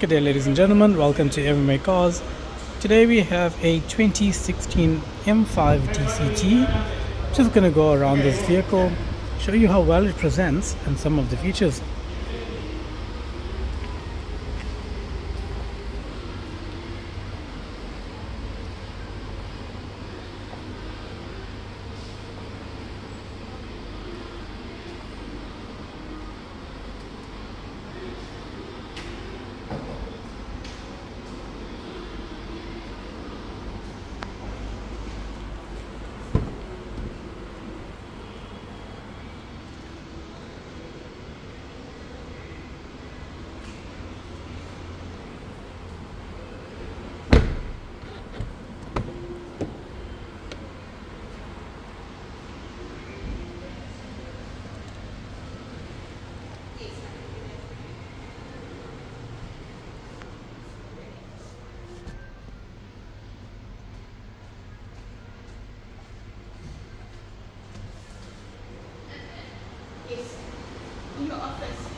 Good day ladies and gentlemen, welcome to MMA Cars. Today we have a 2016 M5 DCT. Just gonna go around this vehicle, show you how well it presents and some of the features. In your office.